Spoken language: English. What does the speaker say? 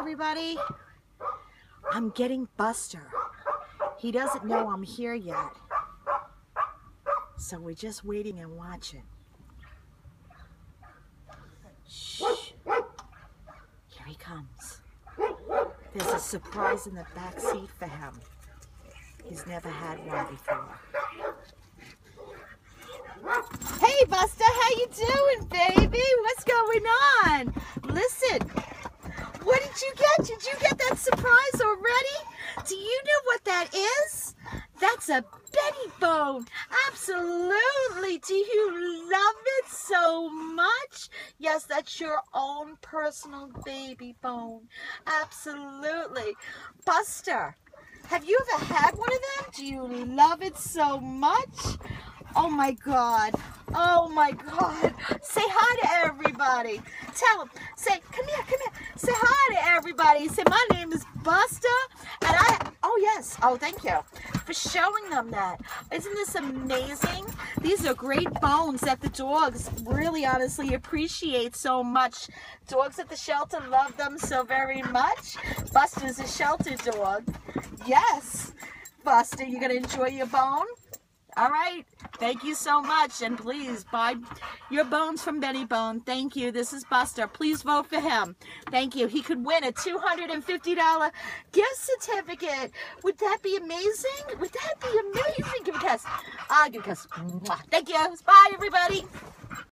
everybody. I'm getting Buster. He doesn't know I'm here yet. So we're just waiting and watching. Shh. Here he comes. There's a surprise in the back seat for him. He's never had one before. Hey Buster, how you doing, baby? What's going on? Listen, what did you get? That surprise already? Do you know what that is? That's a Benebone. Absolutely. Do you love it so much? Yes, that's your own personal baby bone. Absolutely. Buster, have you ever had one of them? Do you love it so much? Oh my God. Oh my God. Say hi to everybody. Tell them. Say, come here, come here. Say everybody. Say, my name is Buster. And I, oh yes. Oh, thank you for showing them that. Isn't this amazing? These are great bones that the dogs really honestly appreciate so much. Dogs at the shelter love them so very much. Buster's a shelter dog. Yes. Buster, you're to enjoy your bone? All right. Thank you so much. And please buy your bones from Benebone. Thank you. This is Buster. Please vote for him. Thank you. He could win a $250 gift certificate. Would that be amazing? Would that be amazing? Give a kiss. Ah, give a kiss. Thank you. Bye, everybody.